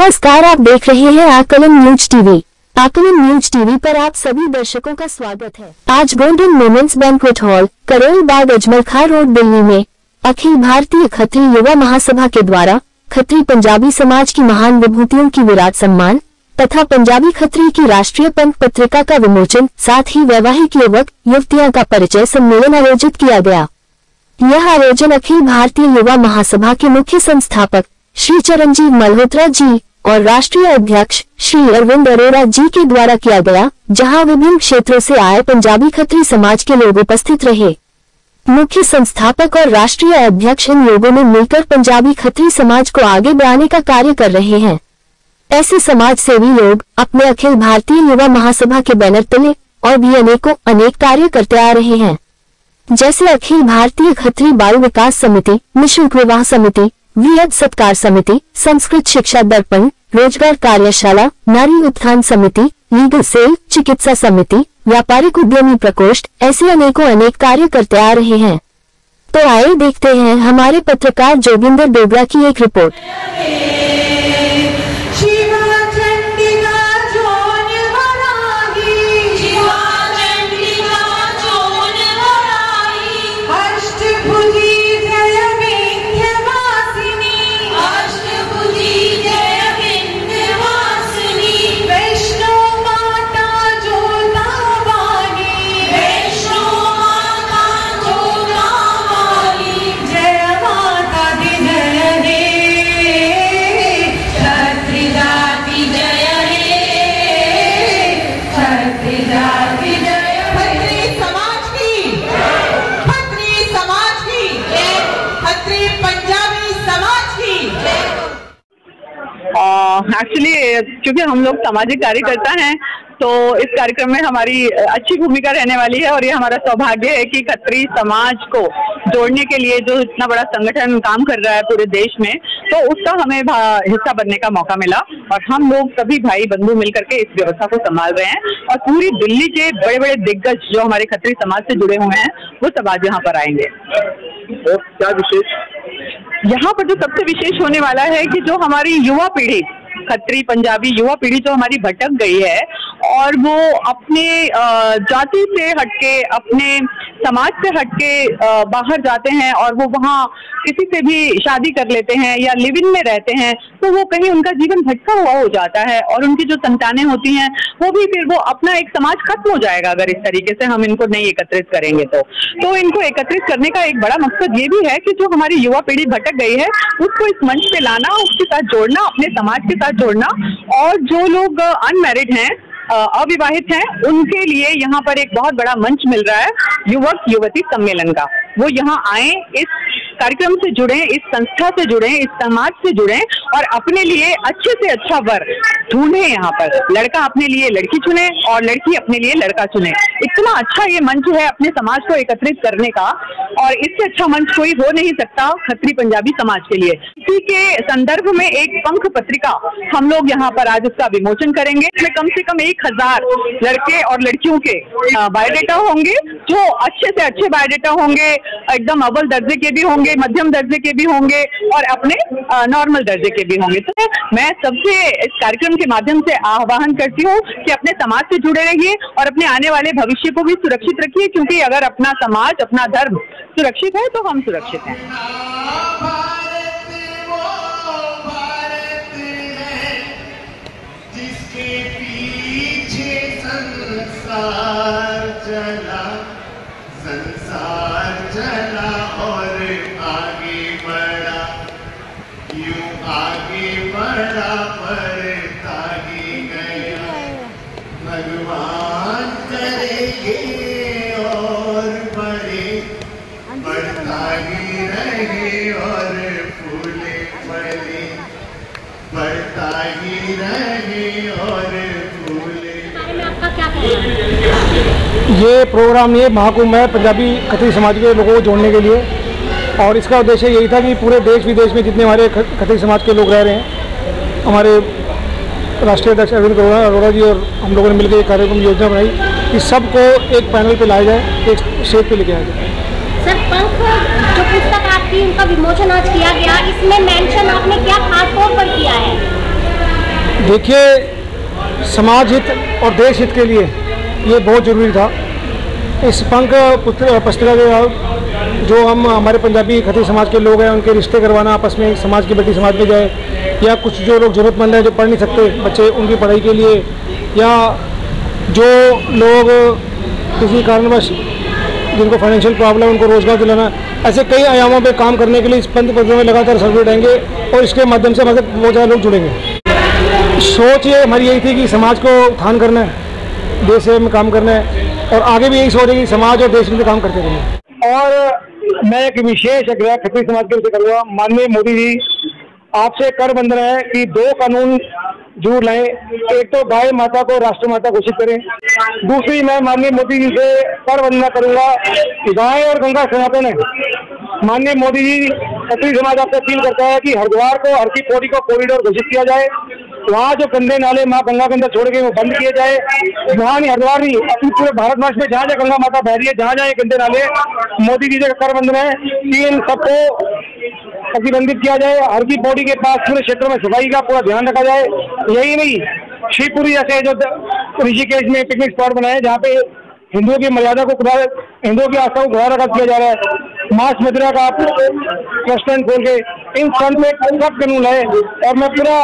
नमस्कार आप देख रहे हैं Aakalan news TV. Aakalan news TV पर आप सभी दर्शकों का स्वागत है। आज golden moments banquet hall, Karol Bagh Ajmal Khan road, Delhi में। अखिल भारतीय खत्री युवा महासभा के द्वारा खत्री पंजाबी समाज की महान विभूतियों की विराट सम्मान तथा पंजाबी खत्री की राष्ट्रीय पंथ पत्रिका का विमोचन, साथ ही वैवाहिक युवक, युवतियों का परिचय सम्मेलन आयोजित किया गया। यह आयोजन अखिल भारतीय युवा महासभा के मुख्य संस्थापक श्री चरणजीव मल्होत्रा जी और राष्ट्रीय अध्यक्ष श्री अरविंद अरोरा जी के द्वारा किया गया, जहाँ विभिन्न क्षेत्रों से आए पंजाबी खत्री समाज के लोग उपस्थित रहे। मुख्य संस्थापक और राष्ट्रीय अध्यक्ष इन लोगों ने मिलकर पंजाबी खत्री समाज को आगे बढ़ाने का कार्य कर रहे हैं। ऐसे समाज सेवी लोग अपने अखिल भारतीय युवा महासभा के बैनर तले और भी अनेकों, अनेक कार्य करते आ रहे हैं। जैसे अखिल भारतीय खत्री बाल विकास समिति, निशुल्क विवाह समिति वृहद सत्कार समिति, संस्कृत शिक्षा दर्पण, रोज़गार कार्यशाला, नारी उत्थान समिति लीगल सेल, चिकित्सा समिति, व्यापारिक उद्यमी प्रकोष्ठ, ऐसे अनेकों अनेक कार्य करते आ रहे हैं। तो आइए देखते हैं हमारे पत्रकार जोगिंदर डोगरा की एक रिपोर्ट। क्योंकि हम लोग सामाजिक कार्यकर्ता हैं तो इस कार्यक्रम में हमारी अच्छी भूमिका रहने वाली है और ये हमारा सौभाग्य है कि खत्री समाज को जोड़ने के लिए जो इतना बड़ा संगठन काम कर रहा है पूरे देश में तो उसका हमें हिस्सा बनने का मौका मिला और हम लोग सभी भाई बंधु मिलकर के इस व्यवस्था को संभाल रहे हैं और पूरी दिल्ली के बड़े बड़े दिग्गज जो हमारे खत्री समाज से जुड़े हुए हैं वो सब आज यहाँ पर आएँगे। क्या विशेष? यहाँ पर जो सबसे विशेष होने वाला है कि जो हमारी युवा पीढ़ी खत्री पंजाबी युवा पीढ़ी जो हमारी भटक गई है और वो अपने जाति से हटके, अपने समाज से हटके बाहर जाते हैं और वो वहाँ किसी से भी शादी कर लेते हैं या लिव इन में रहते हैं तो वो कहीं उनका जीवन भटका हुआ हो जाता है और उनकी जो संतानें होती हैं, वो भी फिर वो अपना एक समाज खत्म हो जाएगा अगर इस तरीके से हम इनको नहीं एकत्रित करेंगे तो। तो इनको एकत्रित करने का एक बड़ा मकसद ये भी है कि जो हमारी युवा पीढ़ी भटक गई है, उसको इस मंच पे लाना, उसके साथ जोड़ना, अपने समाज के साथ जोड़ना और जो लोग अनमेरिड हैं अविवाहित हैं, उनके लिए यहाँ पर एक बहुत बड़ा मंच मिल रहा है युवक युवती सम्मेलन का। वो यहाँ आए, इस कार्यक्रम से जुड़े, इस संस्था से जुड़े, इस समाज से जुड़े और अपने लिए अच्छे से अच्छा वर ढूंढे यहाँ पर। लड़का अपने लिए लड़की चुने और लड़की अपने लिए लड़का चुने। इतना अच्छा ये मंच है अपने समाज को एकत्रित करने का और इससे अच्छा मंच कोई हो नहीं सकता खत्री पंजाबी समाज के लिए। इसी के संदर्भ में एक पंख पत्रिका हम लोग यहाँ पर आज उसका विमोचन करेंगे। इसमें कम से कम एक हज़ार लड़के और लड़कियों के बायोडेटा होंगे, जो अच्छे से अच्छे बायोडेटा होंगे, एकदम अव्वल दर्जे के भी होंगे। मध्यम दर्जे के भी होंगे और अपने नॉर्मल दर्जे के भी होंगे। तो मैं सबसे इस कार्यक्रम के माध्यम से आह्वान करती हूँ कि अपने समाज से जुड़े रहिए और अपने आने वाले भविष्य को भी सुरक्षित रखिए, क्योंकि अगर अपना समाज, अपना धर्म सुरक्षित है तो हम सुरक्षित हैं। जिसके पीछे संसार चला। भगवान करेंगे और बड़े बढ़ता ही रहे और फूले फले बढ़ता ही रहे और फूले ये प्रोग्राम ये महाकुंभ है पंजाबी खत्री समाज के लोगों को जोड़ने के लिए। और इसका उद्देश्य यही था कि पूरे देश विदेश में जितने हमारे खत्री समाज के लोग रह रहे हैं हमारे राष्ट्रीय अध्यक्ष अरविंद अरोड़ा अरोड़ा जी और हम लोगों ने मिलकर एक कार्यक्रम योजना बनाई कि सबको एक पैनल पे लाया जाए एक स्टेज पे लेके आया जाए। सर पंख जो पुस्तक आपकी उनका विमोचन आज किया गया इसमें मेंशन आपने क्या खास तौर पर किया है? देखिए समाज हित और देश हित के लिए ये बहुत ज़रूरी था। इस पंख पुत्र पुस्तिका के जो हम हमारे पंजाबी खती समाज के लोग हैं उनके रिश्ते करवाना आपस में समाज की बेटी समाज में जाए या कुछ जो लोग ज़रूरतमंद हैं जो पढ़ नहीं सकते, बच्चे, उनकी पढ़ाई के लिए, या जो लोग किसी कारणवश जिनको फाइनेंशियल प्रॉब्लम है, उनको रोज़गार दिलाना ऐसे कई आयामों पे काम करने के लिए इस पंथ पत्र में लगातार सर्वे रहेंगे और इसके माध्यम से हमारे बहुत ज़्यादा लोग जुड़ेंगे। सोच ये हमारी यही थी कि समाज को उत्थान करना है, देश सेवा में काम करना है और आगे भी यही सोच है कि समाज और देश लिए काम करते रहेंगे और मैं एक विशेष आग्रह खत्री समाज के लिए करूँगा माननीय मोदी जी आपसे कर बंधन है कि दो कानून ज़रूर लाएँ। एक तो गाय माता को राष्ट्रमाता घोषित करें। दूसरी, मैं माननीय मोदी जी से कर वंदना करूँगा कि गाय और गंगा सनातन है। माननीय मोदी जी खत्री समाज आपसे अपील करता है कि हरिद्वार को हर की पौड़ी को कॉरिडोर घोषित किया जाए। वहाँ जो गंदे नाले माँ गंगा के अंदर छोड़े गए वो बंद किए जाए। वहाँ नहीं, हरिद्वार नहीं अपनी पूरे भारतवर्ष में जहाँ जहाँ गंगा माता बह रही है, जहाँ जहाँ गंदे नाले मोदी जी का कर बंधन है कि इन सबको प्रतिबंधित किया जाए, हर की बॉडी के पास पूरे क्षेत्र में सफ़ाई का पूरा ध्यान रखा जाए। यही नहीं शिवपुरी जैसे जो ऋषिकेश में पिकनिक स्पॉट बनाए, जहाँ पे हिंदुओं की मर्यादा को खुदा हिंदुओं की आस्था को खुदा रखा किया जा रहा है। मांस मदिरा का रेस्टोरेंट खोल के इन में सब कानून है? और मैं पूरा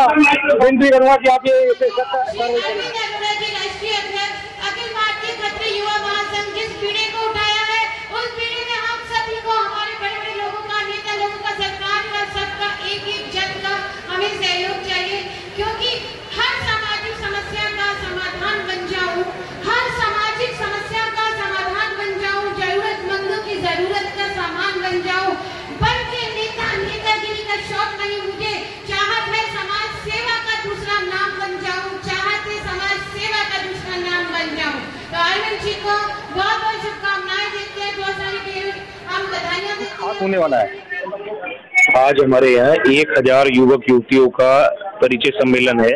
विनती करूँगा कि आप ये इसे सख्त कार्रवाई करें अरविंद अरोड़ा जी राष्ट्रीय अध्यक्ष अखिल भारतीय खत्री युवा महासंघ जिस पीढ़ी को उठाया है उस पीढ़ी में हम सभी को हमारे बड़े बड़े लोगों का नेता लोगों का सरकार का सबका एक एक जन का हमें सहयोग चाहिए क्योंकि हर सामाजिक समस्या का समाधान बन जाऊँ हर सामाजिक समस्या का समाधान बन जाऊँ जरूरतमंदों की ज़रूरत का सामान बन जाऊँ बन के नेता नेतागिरी का शौक नहीं मुझे चाहत है समाज सेवा का दूसरा नाम बन जाऊँ चाहत है समाज सेवा का दूसरा नाम बन जाऊँ को बहुत बहुत शुभकामनाएँ देते हैं, बहुत सारी हम होने वाला है। आज हमारे यहाँ एक हज़ार युवक युवतियों का परिचय सम्मेलन है।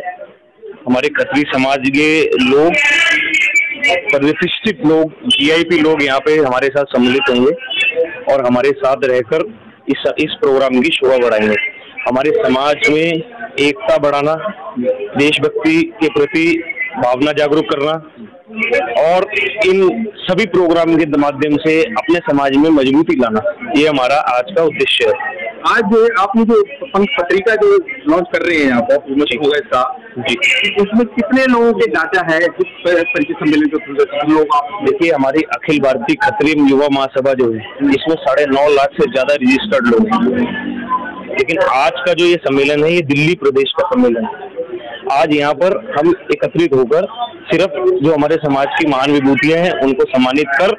हमारे खत्री समाज के लोग, प्रतिष्ठित लोग वीआईपी लोग यहाँ पे हमारे साथ सम्मिलित होंगे और हमारे साथ रहकर इस इस प्रोग्राम की शोभा बढ़ाएँगे। हमारे समाज में एकता बढ़ाना, देशभक्ति के प्रति भावना जागरूक करना और इन सभी प्रोग्राम के माध्यम से अपने समाज में मजबूती लाना ये हमारा आज का उद्देश्य है। आज आपने जो पत्रिका जो लॉन्च कर रहे हैं विमर्श होगा इसका जी। उसमें कितने लोगों के डाटा है जिस पर- सम्मेलन के लोग आप देखिए हमारी अखिल भारतीय खत्री युवा महासभा जो है इसमें साढ़े नौ लाख से ज़्यादा रजिस्टर्ड लोग हैं। लेकिन आज का जो ये सम्मेलन है ये दिल्ली प्रदेश का सम्मेलन है। आज यहाँ पर हम एकत्रित होकर सिर्फ़ जो हमारे समाज की महान विभूतियाँ हैं, उनको सम्मानित कर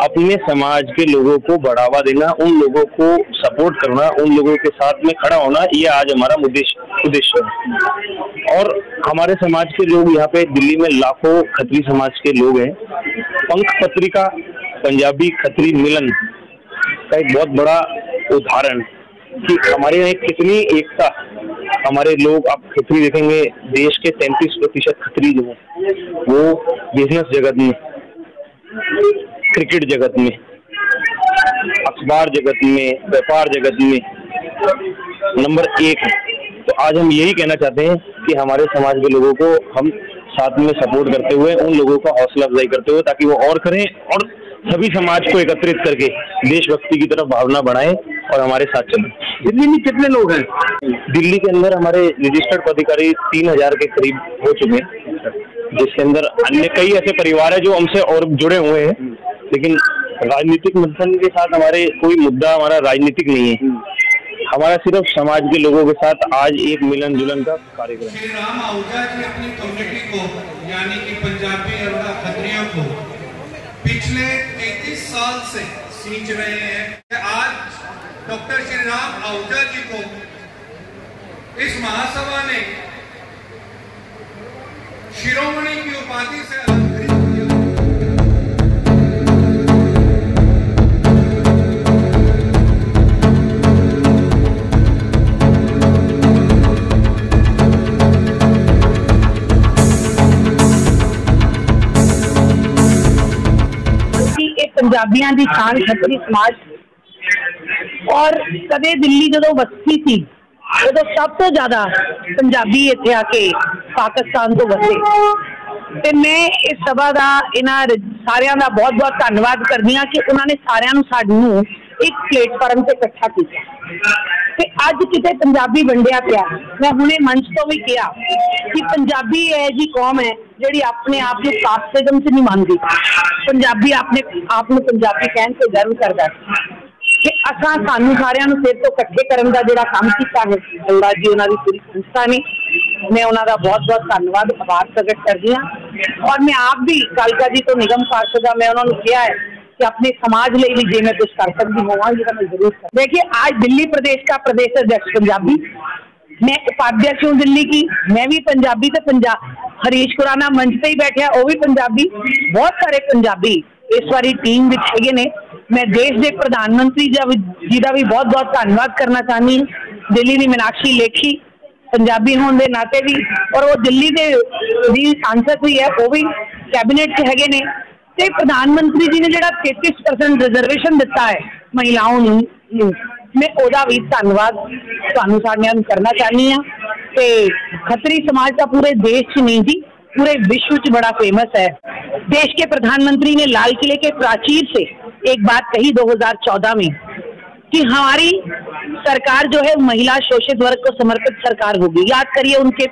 अपने समाज के लोगों को बढ़ावा देना, उन लोगों को सपोर्ट करना, उन लोगों के साथ में खड़ा होना, ये आज हमारा उद्देश्य है। और हमारे समाज के लोग यहाँ पे दिल्ली में लाखों खत्री समाज के लोग हैं। पंख पत्रिका, पंजाबी खत्री मिलन का एक बहुत बड़ा उदाहरण कि हमारे यहाँ कितनी एकता हमारे लोग आप खतरी देखेंगे, देश के तैंतीस प्रतिशत खतरी जो है, वो बिज़नेस जगत में क्रिकेट जगत में, अखबार जगत में, व्यापार जगत में नंबर एक है। तो आज हम यही कहना चाहते हैं कि हमारे समाज के लोगों को हम साथ में सपोर्ट करते हुए, उन लोगों का हौसला अफजाई करते हुए, ताकि वो और करें और सभी समाज को एकत्रित करके देशभक्ति की तरफ़ भावना बढ़ाएँ। और हमारे साथ चलें। दिल्ली में कितने लोग हैं? दिल्ली के अंदर हमारे रजिस्टर्ड पदाधिकारी तीन हज़ार के करीब हो चुके हैं जिसके अंदर अन्य कई ऐसे परिवार है जो हमसे और जुड़े हुए हैं लेकिन राजनीतिक मंथन के साथ हमारे कोई मुद्दा हमारा राजनीतिक नहीं है। हमारा सिर्फ़ समाज के लोगों के साथ आज एक मिलन जुलन का कार्यक्रम है। श्री राम आहूजा जी अपनी कम्युनिटी को यानी कि पंजाबी अरोड़ा खत्रियों को पिछले 33 साल से सींच रहे हैं। आज डॉक्टर श्री राम आहूजा जी को इस महासभा ने शिरोमणि की उपाधि से अलंकृत किया ਕਿ ਇਹ ਪੰਜਾਬੀਆਂ ਦੀ ਸ਼ਾਨ ਖੱਤਰੀ ਸਮਾਜ ਔਰ ਕਦੇ ਦਿੱਲੀ ਜਦੋਂ ਵਸਦੀ ਸੀ ਉਦੋਂ ਸਭ ਤੋਂ ਜ਼ਿਆਦਾ ਪੰਜਾਬੀ ਇੱਥੇ ਆ ਕੇ ਪਾਕਿਸਤਾਨ ਤੋਂ ਵਸੇ ਤੇ ਮੈਂ ਇਸ ਸਭਾ ਦਾ ਇਹਨਾਂ ਰ- ਸਾਰਿਆਂ ਦਾ ਬਹੁਤ-ਬਹੁਤ ਧੰਨਵਾਦ ਕਰਦੀ ਹਾਂ ਕਿ ਉਹਨਾਂ ਨੇ ਸਾਰਿਆਂ ਨੂੰ ਸਾਨੂੰ ਇੱਕ ਪਲੇਟਫਾਰਮ ਤੇ ਇਕੱਠਾ ਕੀਤਾ ਤੇ ਅੱਜ ਕਿਤੇ ਪੰਜਾਬੀ ਵੰਡਿਆ ਪਿਆ ਮੈਂ ਹੁਣੇ ਮੰਚ ਤੋਂ ਵੀ ਕਿਹਾ ਕਿ ਪੰਜਾਬੀ ਇਹ ਜੀ ਕੌਮ ਹੈ ਜਿਹੜੀ ਆਪਣੇ ਆਪ ਨੂੰ ਕਾਸਟਿਜ਼ਮ 'ਚ ਨਹੀਂ ਮੰਨਦੀ ਪੰਜਾਬੀ ਆਪਣੇ ਆਪ ਨੂੰ ਪੰਜਾਬੀ ਕਹਿਣ ਤੇ ਗਰਵ ਕਰਦਾ ਹੈ ਕਿ असा सानू सारू ਨੂੰ तो कट्ठे ਇਕੱਠੇ का जोड़ा काम किया है ਹੈ जी उन्होंने पूरी संस्था ने मैं ਨੇ, ਮੈਂ बहुत ਦਾ ਬਹੁਤ ਬਹੁਤ ਧੰਨਵਾਦ, ਆਭਾਰ ਪ੍ਰਗਟ ਕਰਦੀ ਹਾਂ। ਔਰ ਮੈਂ ਆਪ ਵੀ ਕਾਲਕਾ ਜੀ ਤੋਂ ਨਿਗਮ ਪਾਰਸ਼ਦ ਦਾ ਮੈਂ ਉਹਨਾਂ कि अपने समाज ले भी जे मैं कुछ कर सकती हूँ मैं ज़रूर देखिए आज दिल्ली प्रदेश का प्रदेश अध्यक्ष पंजाबी मैं उपाध्यक्ष हूँ दिल्ली की मैं भी पंजाबी तो पंजा हरीश खुराना मंच पर ही बैठे वो भी पंजाबी बहुत सारे पंजाबी इस बारी टीम है मैं देश के प्रधानमंत्री जी जी का भी बहुत बहुत धन्यवाद करना चाहनी हूँ दिल्ली की मीनाक्षी लेखी ਪੰਜਾਬੀ ਹੋਣ ਦੇ ਨਾਤੇ ਵੀ ਔਰ ਉਹ ਦਿੱਲੀ ਦੇ ਦੀ ਸਾਂਸਦ ਵੀ ਹੈ ਉਹ ਵੀ ਕੈਬਨਿਟ 'ਚ ਹੈਗੇ ਨੇ ਤੇ ਪ੍ਰਧਾਨ ਮੰਤਰੀ ਜੀ ਨੇ ਜਿਹੜਾ 33% ਰਿਜ਼ਰਵੇਸ਼ਨ ਦਿੱਤਾ ਹੈ ਮਹਿਲਾਵਾਂ ਨੂੰ ਨੂੰ, ਮੈਂ ਉਹਦਾ ਵੀ ਧੰਨਵਾਦ ਤੁਹਾਨੂੰ ਸਾਰਿਆਂ ਨੂੰ ਕਰਨਾ ਚਾਹਨੀ ਆ ਤੇ ਖੱਤਰੀ समाज का पूरे देश च नहीं जी पूरे विश्व च बड़ा फेमस है देश के प्रधानमंत्री ने लाल किले के प्राचीर से एक बात कही 2014 में कि हमारी सरकार जो है, महिला शोषित वर्ग को समर्पित सरकार होगी। याद करिए उनके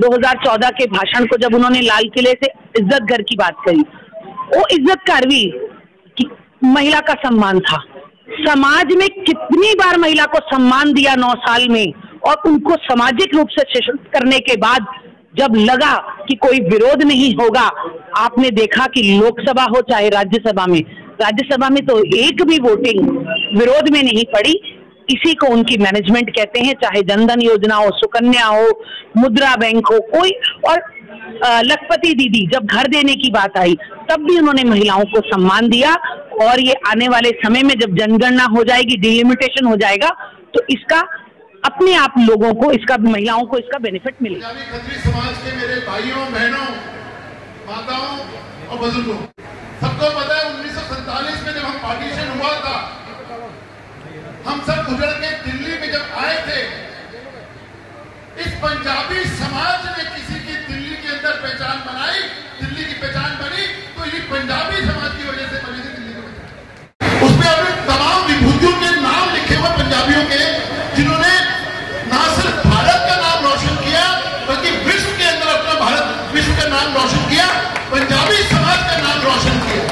2014 के भाषण को जब उन्होंने लाल किले से इज़्ज़त घर की बात करी वो इज़्ज़त भी कि महिला का सम्मान था। समाज में कितनी बार महिला को सम्मान दिया नौ साल में और उनको सामाजिक रूप से सशक्त करने के बाद जब लगा कि कोई विरोध नहीं होगा, आपने देखा कि लोकसभा हो चाहे राज्यसभा में राज्यसभा में तो एक भी वोटिंग विरोध में नहीं पड़ी। इसी को उनकी मैनेजमेंट कहते हैं, चाहे जनधन योजना हो, सुकन्या हो, मुद्रा बैंक हो, कोई और लखपति दीदी, जब घर देने की बात आई, तब भी उन्होंने महिलाओं को सम्मान दिया। और ये आने वाले समय में जब जनगणना हो जाएगी डिलिमिटेशन हो जाएगा तो इसका, अपने आप लोगों को, इसका, महिलाओं को इसका बेनिफिट मिलेगा। समाज के मेरे भाइयों, बहनों, माताओं और बुज़ुर्गों, सबको पता है उन्नीस सौ सैंतालीस में जब हम पार्टीशन हुआ था, हम सब उजड़ के दिल्ली में जब आए थे, इस पंजाबी समाज ने किसी की दिल्ली के अंदर पहचान बनाई दिल्ली की पहचान बनी तो ये पंजाबी समाज की वजह से बनी थी दिल्ली की पहचान उसमें अपने तमाम विभूतियों के नाम लिखे हुए पंजाबियों के जिन्होंने ना सिर्फ़ भारत का नाम रोशन किया बल्कि विश्व के अंदर अपना भारत विश्व का नाम रोशन किया पंजाबी समाज का नाम रोशन किया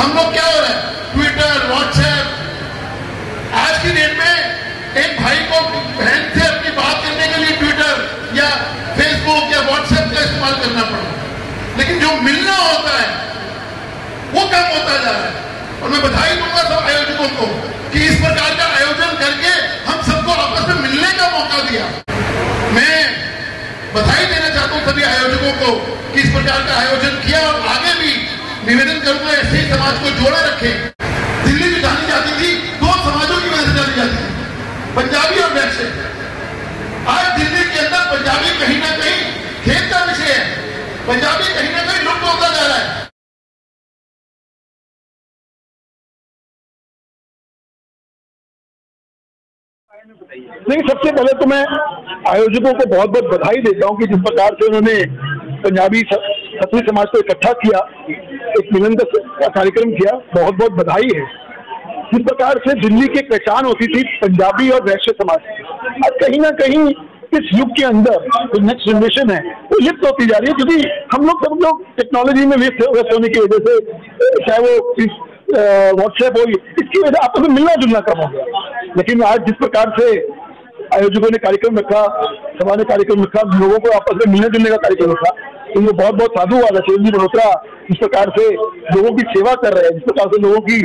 हम लोग क्या हो रहे हैं ट्विटर व्हाट्सएप आज की डेट में एक भाई को बहन से अपनी बात करने के लिए ट्विटर या फेसबुक या व्हाट्सएप का इस्तेमाल करना पड़ता लेकिन जो मिलना होता है वो कम होता जा रहा है और मैं बधाई दूँगा सब आयोजकों को कि इस प्रकार का आयोजन करके हम सबको आपस में मिलने का मौका दिया मैं बधाई देना चाहता हूँ सभी आयोजकों को कि इस प्रकार का आयोजन किया और आगे भी निवेदन करूँगा, ऐसे ही समाज को जोड़े रखे। दिल्ली में जानी जाती थी, दो समाजों की वजह से जानी जाती थी, पंजाबी और वैश्य। आज दिल्ली के अंदर पंजाबी कहीं ना कहीं खेत का विषय है। पंजाबी कहीं ना कहीं लुप्त होता जा रहा है। नहीं, सबसे पहले तो मैं आयोजकों को बहुत बहुत बधाई देता हूँ कि जिस प्रकार से उन्होंने पंजाबी स- खत्री समाज को इकट्ठा किया, एक मिलन का कार्यक्रम किया, बहुत बहुत बधाई है। जिस प्रकार से दिल्ली की पहचान होती थी पंजाबी और वैश्य समाज अब कहीं ना कहीं इस युग के अंदर जो नेक्स्ट जनरेशन है, वो लिप्त होती जा रही है, क्योंकि हम लोग सब लोग टेक्नोलॉजी में व्यस्त होने की वजह से चाहे वो व्हाट्सएप हो, इसकी वजह आपस में मिलना जुलना कम हो गया। लेकिन आज जिस प्रकार से आयोजकों ने कार्यक्रम रखा सभा ने कार्यक्रम रखा लोगों को आपस में मिलने जुलने का कार्यक्रम रखा इनको बहुत बहुत साधुवाद है शिवजी मल्होत्रा, जिस प्रकार से लोगों की सेवा कर रहे हैं, जिस प्रकार से लोगों की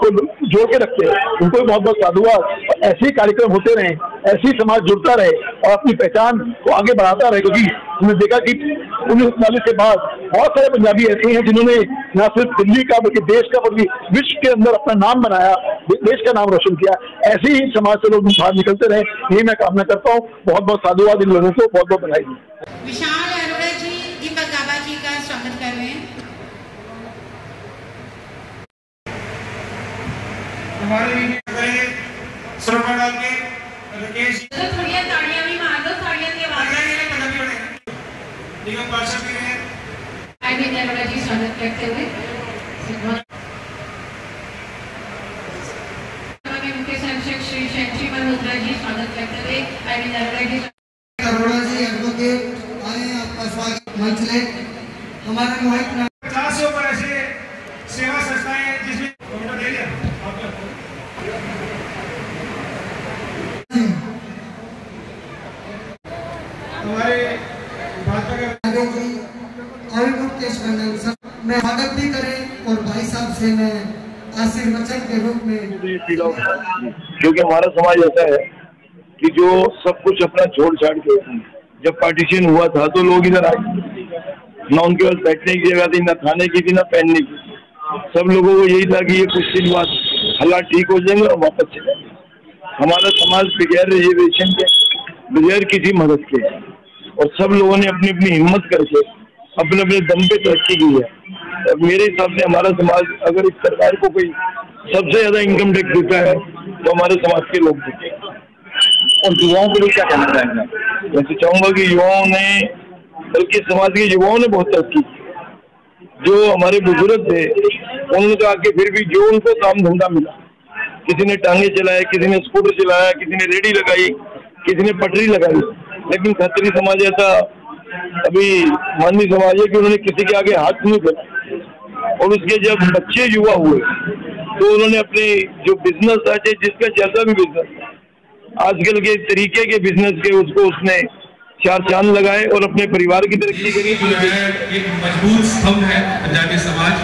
को जोड़ के रखते हैं, उनको भी बहुत बहुत साधुवाद ऐसे ही कार्यक्रम होते रहे, ऐसे ही समाज जुड़ता रहे और अपनी पहचान को आगे बढ़ाता रहे, क्योंकि हमने देखा कि उन्नीस सौ सैंतालीस के बाद बहुत सारे पंजाबी ऐसे हैं जिन्होंने न सिर्फ़ दिल्ली का, बल्कि देश का, बल्कि विश्व के अंदर अपना नाम बनाया, देश का नाम रोशन किया। ऐसे ही समाज से लोग बाहर निकलते रहे, यही मैं कामना करता हूँ। बहुत बहुत साधुवाद इन लोगों को बहुत बहुत बधाई विशाल अरोड़ा जी दीपक गाबा जी का स्वागत कर रहे हैं। हमारे लिए करेंगे? श्रवण डाल के राकेश थोड़िया ताड़ियाँ भी मार दो ताड़ियाँ की आवाज़। बने निगम पार्षद भी हैं। आई भी नरोड़ा जी स्वागत करते हुए। संरक्षक श्री शंची मल्होत्रा जी स्वागत करते हुए। आई भी नरोड़ा जी अरोड़ा जी एडवोकेट आए हैं आपका स्वागत मंच ले हमारे मोहित पचास से ऊपर ऐसे सेवा संस्थाएँ हैं जिसमें दे हमारे भाजपा जी अभिमुख केश मंडल सर मैं स्वागत भी करें और भाई साहब से मैं आशीर्वचन के रूप में क्योंकि हमारा समाज ऐसा है कि जो सब कुछ अपना छोड़ छाड़ के जब पार्टीशन हुआ था तो लोग इधर आए। ना उनके पास बैठने की जगह थी, ना खाने की थी, ना पहनने की सब लोगों को यही था कि ये कुछ दिन बाद हालात ठीक हो जाएँगे और वापस चले हमारा समाज बगैर रिजर्वेशन के, बगैर किसी मदद के और सब लोगों ने अपनी अपनी हिम्मत करके, अपने अपने दम पे तरक्की की है। और मेरे हिसाब से हमारा समाज अगर इस सरकार को कोई सबसे ज़्यादा इनकम टैक्स देता है तो हमारे समाज के लोग देते हैं और युवाओं के लिए क्या कहना चाहेंगे मैं तो चाहूँगा कि युवाओं ने बल्कि समाज के युवाओं ने बहुत तरक्की जो हमारे बुज़ुर्ग थे, उन्होंने तो आके फिर भी जो उनको काम धंधा मिला, किसी ने टांगे चलाए, किसी ने स्कूटर चलाया, किसी ने रेडी लगाई, किसी ने पटरी लगाई, लेकिन खतरी समाज ऐसा अभी मानवीय समाज है कि उन्होंने किसी के आगे हाथ नहीं फैलाया और उसके जब बच्चे युवा हुए तो उन्होंने अपने जो बिज़नेस था, चाहे जिसका जैसा भी बिज़नेस आजकल के तरीके के बिज़नेस के उसको उसने चार चाँद लगाए और अपने परिवार की तरक्की करी जो है, एक मज़बूत स्तंभ है पंजाबी समाज।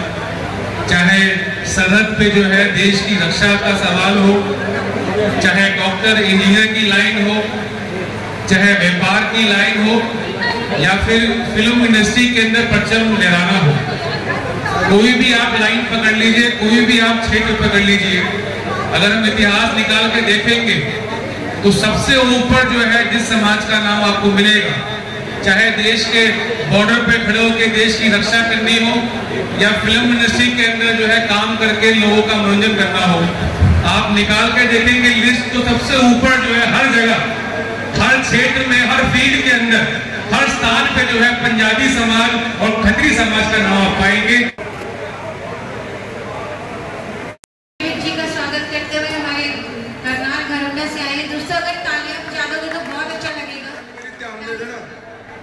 चाहे सरहद पे जो है देश की रक्षा का सवाल हो, चाहे डॉक्टर इंजीनियर की लाइन हो, चाहे व्यापार की लाइन हो, या फिर फ़िल्म इंडस्ट्री के अंदर परचम लहराना हो, कोई भी आप लाइन पकड़ लीजिए, कोई भी आप क्षेत्र पकड़ लीजिए, अगर हम इतिहास निकाल के देखेंगे तो सबसे ऊपर जो है जिस समाज का नाम आपको मिलेगा, चाहे देश के बॉर्डर पे खड़े होकर देश की रक्षा करनी हो, या फ़िल्म इंडस्ट्री के अंदर जो है काम करके लोगों का मनोरंजन करना हो, आप निकाल के देखेंगे लिस्ट तो सबसे ऊपर जो है हर जगह, हर क्षेत्र में, हर फ़ील्ड के अंदर, हर स्थान पे जो है पंजाबी समाज और खत्री समाज का नाम आप पाएँगे।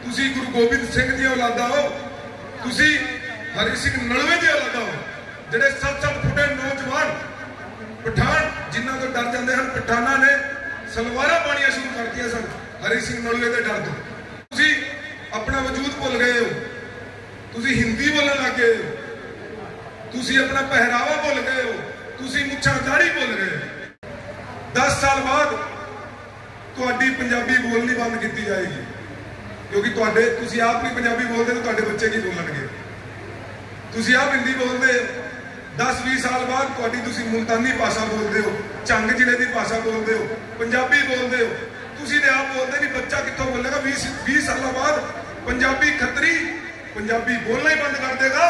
ਤੁਸੀਂ ਗੁਰੂ ਗੋਬਿੰਦ ਸਿੰਘ ਦੀ ਔਲਾਦਾ ਹੋ। ਤੁਸੀਂ ਹਰੀ ਸਿੰਘ ਨਲਵੇ ਦੀ ਔਲਾਦਾ ਹੋ। ਜਿਹੜੇ ਸੱਤ ਸੱਤ ਫੁੱਟੇ ਨੌਜਵਾਨ ਪਠਾਨ, ਜਿਨ੍ਹਾਂ ਤੋਂ ਡਰ ਜਾਂਦੇ ਹਨ, ਪਠਾਨਾਂ ਨੇ ਸਲਵਾਰਾਂ ਪਾਣੀਆਂ ਸ਼ੁਰੂ ਕਰਤੀਆਂ ਸਨ। ਹਰੀ ਸਿੰਘ ਨਲਵੇ ਦੇ ਡਰ ਤੋਂ। ਤੁਸੀਂ ਆਪਣਾ ਵਜੂਦ ਭੁੱਲ ਗਏ ਹੋ। ਤੁਸੀਂ ਹਿੰਦੀ ਬੋਲਣ ਲੱਗ ਗਏ ਹੋ। ਤੁਸੀਂ ਆਪਣਾ ਪਹਿਰਾਵਾ ਭੁੱਲ ਗਏ ਹੋ। ਤੁਸੀਂ ਮੁੱਛਾਂ ਦਾੜੀ ਭੁੱਲ ਗਏ ਹੋ। 10 ਸਾਲ ਬਾਅਦ ਤੁਹਾਡੀ ਪੰਜਾਬੀ ਬੋਲਣੀ ਬੰਦ ਕੀਤੀ ਜਾਏਗੀ। ਕਿਉਂਕਿ ਤੁਹਾਡੇ, ਤੁਸੀਂ ਆਪ ਨਹੀਂ ਪੰਜਾਬੀ ਬੋਲਦੇ ਤਾਂ ਤੁਹਾਡੇ ਬੱਚੇ ਕੀ ਬੋਲਣਗੇ? ਤੁਸੀਂ ਆਪ ਹਿੰਦੀ ਬੋਲਦੇ 10-20 ਸਾਲ ਬਾਅਦ ਤੁਹਾਡੀ ਤੁਸੀਂ ਮੁਲਤਾਨੀ ਭਾਸ਼ਾ ਬੋਲਦੇ ਹੋ ਚੰਗ ਜ਼ਿਲ੍ਹੇ ਦੀ ਭਾਸ਼ਾ ਬੋਲਦੇ ਹੋ, ਪੰਜਾਬੀ ਬੋਲਦੇ ਹੋ। ਤੁਸੀਂ ਤੇ ਆਪ ਬੋਲਦੇ ਨਹੀਂ, ਬੱਚਾ ਕਿੱਥੋਂ ਬੋਲੇਗਾ? 20 20 ਸਾਲਾਂ ਬਾਅਦ ਪੰਜਾਬੀ ਖੱਤਰੀ, ਪੰਜਾਬੀ ਬੋਲਣਾ ਹੀ ਬੰਦ ਕਰ ਦੇਗਾ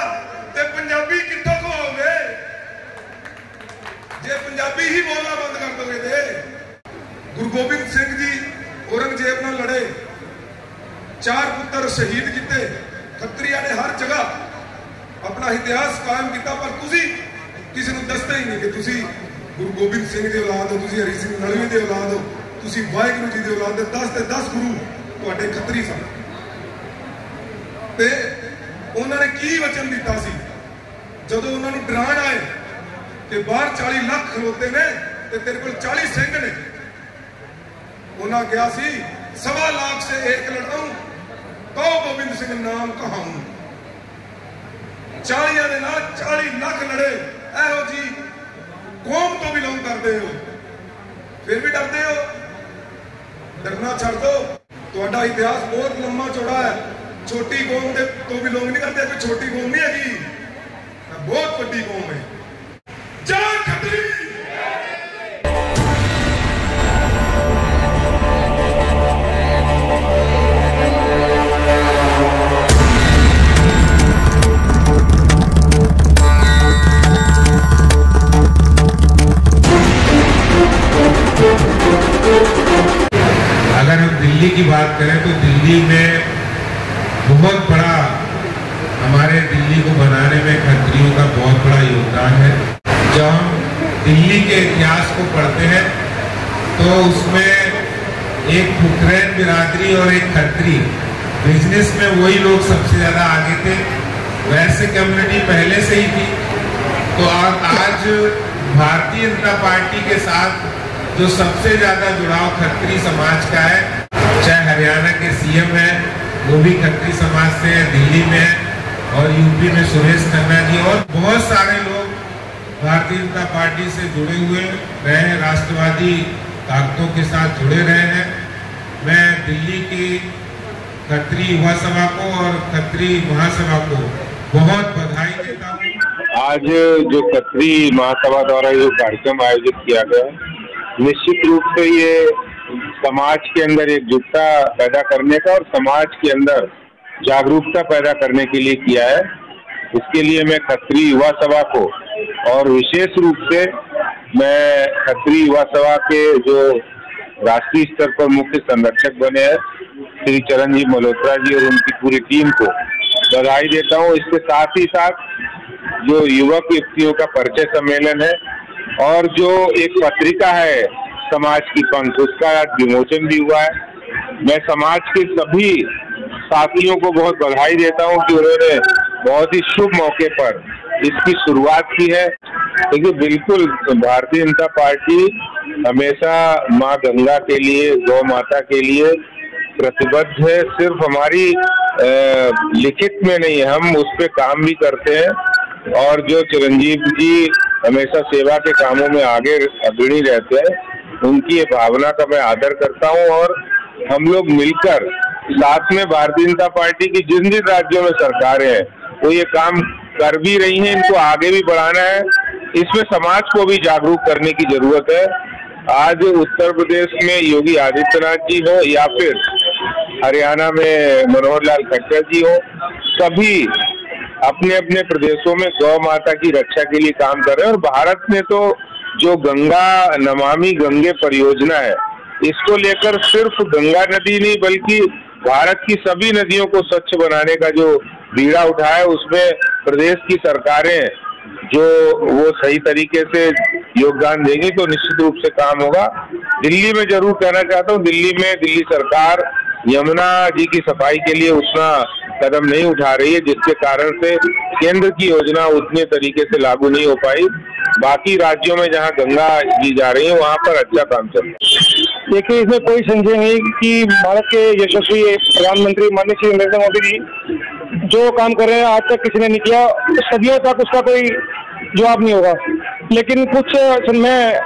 ਤੇ ਪੰਜਾਬੀ ਕਿੱਥੋਂ ਕਹੋਗੇ ਜੇ ਪੰਜਾਬੀ ਹੀ ਬੋਲਣਾ ਬੰਦ ਕਰ ਦੋਗੇ ਤੇ। ਗੁਰੂ ਗੋਬਿੰਦ ਸਿੰਘ ਜੀ ਔਰੰਗਜ਼ੇਬ ਨਾਲ ਲੜੇ। ਚਾਰ ਪੁੱਤਰ ਸ਼ਹੀਦ ਕੀਤੇ। ਖੱਤਰੀਆਂ ਨੇ ਹਰ ਜਗ੍ਹਾ ਆਪਣਾ ਇਤਿਹਾਸ ਕਾਇਮ ਕੀਤਾ, ਪਰ ਤੁਸੀਂ ਕਿਸੇ ਨੂੰ ਦੱਸਦੇ ਹੀ ਨਹੀਂ ਕਿ ਤੁਸੀਂ ਗੁਰੂ ਗੋਬਿੰਦ ਸਿੰਘ ਦੀ ਔਲਾਦ ਹੋ, ਤੁਸੀਂ ਹਰੀ ਸਿੰਘ ਨਲਵੀ ਦੀ ਔਲਾਦ ਹੋ, ਤੁਸੀਂ ਵਾਹਿਗੁਰੂ ਜੀ ਦੀ ਔਲਾਦ ਦੇ 10 ਤੇ 10 ਗੁਰੂ ਤੁਹਾਡੇ ਖੱਤਰੀ ਸਨ। ਤੇ ਉਹਨਾਂ ਨੇ ਕੀ ਵਚਨ ਦਿੱਤਾ ਸੀ? ਜਦੋਂ ਉਹਨਾਂ ਨੂੰ ਡਰਾਣ ਆਏ ਕਿ ਬਾਹਰ 40 ਲੱਖ ਖਲੋਤੇ ਨੇ ਤੇ ਤੇਰੇ ਕੋਲ 40 ਸਿੰਘ ਨੇ, ਉਹਨਾਂ ਕਿਹਾ ਸੀ, ਸਵਾ ਲੱਖ ਸੇ ਇੱਕ ਲੜਾਉਂ ਗੋਬਿੰਦ ਸਿੰਘ ਨਾਮ ਕਹਾਉਂ। 40 ਦੇ ਨਾਲ 40 ਲੱਖ ਲੜੇ, ਇਹੋ ਜੀ ਕੌਮ ਤੋਂ ਬਿਲੋਂਗ ਕਰਦੇ ਹੋ। ਫਿਰ ਵੀ ਡਰਦੇ ਹੋ? ਡਰਨਾ ਛੱਡ ਦਿਓ ਤੁਹਾਡਾ ਇਤਿਹਾਸ ਬਹੁਤ ਲੰਮਾ ਚੌੜਾ ਹੈ। ਛੋਟੀ ਕੌਮ ਦੇ ਤੋਂ ਬਿਲੋਂਗ ਨਹੀਂ ਕਰਦੇ, ਕੋਈ ਛੋਟੀ ਕੌਮ ਨਹੀਂ ਹੈਗੀ। ਬਹੁਤ ਵੱਡੀ ਕੌਮ ਹੈ। ਜੈ ਖੱਤਰੀ! Thank बात करें तो दिल्ली में बहुत बड़ा हमारे दिल्ली को बनाने में खत्रियों का बहुत बड़ा योगदान है। जब हम दिल्ली के इतिहास को पढ़ते हैं तो उसमें एक पुत्रैन बिरादरी और एक खत्री बिज़नेस में वही लोग सबसे ज़्यादा आगे थे। वैसे कम्युनिटी पहले से ही थी। तो आज भारतीय जनता पार्टी के साथ जो सबसे ज़्यादा जुड़ाव खत्री समाज का है, चाहे हरियाणा के सीएम है, वो भी खत्री समाज से है, दिल्ली में और यूपी में सुरेश खन्ना जी और बहुत सारे लोग भारतीय जनता पार्टी से जुड़े हुए रहे राष्ट्रवादी ताकतों के साथ जुड़े रहे हैं। मैं दिल्ली की खत्री युवा सभा को और खत्री महासभा को बहुत बधाई देता हूँ। आज जो खत्री महासभा द्वारा जो कार्यक्रम आयोजित किया गया है निश्चित रूप से ये समाज के अंदर एकजुटता पैदा करने का और समाज के अंदर जागरूकता पैदा करने के लिए किया है। इसके लिए मैं खत्री युवा सभा को और विशेष रूप से मैं खत्री युवा सभा के जो राष्ट्रीय स्तर पर मुख्य संरक्षक बने हैं, श्री चरणजीव मल्होत्रा जी और उनकी पूरी टीम को बधाई देता हूँ। इसके साथ ही साथ जो युवक युवतियों का परिचय सम्मेलन है और जो एक पत्रिका है, समाज की पंख, उसका विमोचन भी हुआ है। मैं समाज के सभी साथियों को बहुत बधाई देता हूँ कि उन्होंने बहुत ही शुभ मौके पर इसकी शुरुआत की है। देखिए, बिल्कुल, भारतीय जनता पार्टी हमेशा माँ गंगा के लिए, गौ माता के लिए प्रतिबद्ध है। सिर्फ़ हमारी लिखित में नहीं, हम उस पर काम भी करते हैं। और जो चिरंजीव जी हमेशा सेवा के कामों में आगे अग्रणी रहते हैं, उनकी ये भावना का मैं आदर करता हूँ और हम लोग मिलकर साथ में भारतीय जनता पार्टी की जिन जिन राज्यों में सरकारें हैं, वो ये काम कर भी रही हैं, इनको आगे भी बढ़ाना है। इसमें समाज को भी जागरूक करने की ज़रूरत है। आज उत्तर प्रदेश में योगी आदित्यनाथ जी हो या फिर हरियाणा में मनोहर लाल खट्टर जी हो, सभी अपने अपने प्रदेशों में गौ माता की रक्षा के लिए काम कर रहे हैं और भारत में तो जो गंगा नमामि गंगे परियोजना है, इसको लेकर सिर्फ़ गंगा नदी नहीं, बल्कि भारत की सभी नदियों को स्वच्छ बनाने का जो बीड़ा उठाया है, उसमें प्रदेश की सरकारें जो वो सही तरीके से योगदान देंगे तो निश्चित रूप से काम होगा। दिल्ली में ज़रूर कहना चाहता हूँ, दिल्ली में दिल्ली सरकार यमुना जी की सफ़ाई के लिए उतना कदम नहीं उठा रही है, जिसके कारण से केंद्र की योजना उतने तरीके से लागू नहीं हो पाई। बाकी राज्यों में जहाँ गंगा जी जा रही है, वहाँ पर अच्छा काम चल रहा है। देखिए, इसमें कोई संशय नहीं कि भारत के यशस्वी प्रधानमंत्री माननीय श्री नरेंद्र मोदी जी जो काम कर रहे हैं, आज तक किसी ने नहीं किया। सदियों तक उसका कोई जवाब नहीं होगा। लेकिन कुछ मैं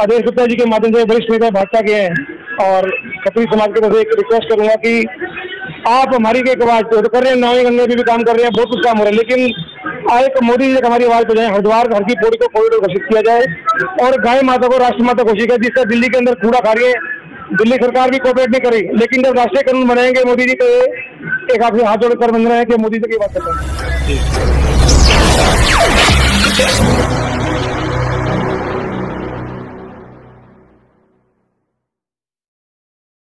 आदेश गुप्ता जी के माध्यम से वरिष्ठ नेता भाजपा के हैं। और खत्री समाज की तरफ़ से एक रिक्वेस्ट करूँगा कि आप हमारी एक आवाज़ तो कर रहे हैं। नवी गंगे भी, भी काम कर रहे हैं बहुत कुछ काम हो रहा है। लेकिन एक मोदी जी हमारी आवाज़ पे जाए हरिद्वार हर की पौड़ी को कॉरिडोर घोषित किया जाए और गाय माता को राष्ट्र माता घोषित किया जिसका दिल्ली के अंदर कूड़ा खा रही दिल्ली सरकार भी कोऑपरेट नहीं करी लेकिन जब राष्ट्रीय कानून बनाएँगे मोदी जी तो एक आपसे हाथ जोड़कर बन रहे हैं कि मोदी जी की बात करते हैं।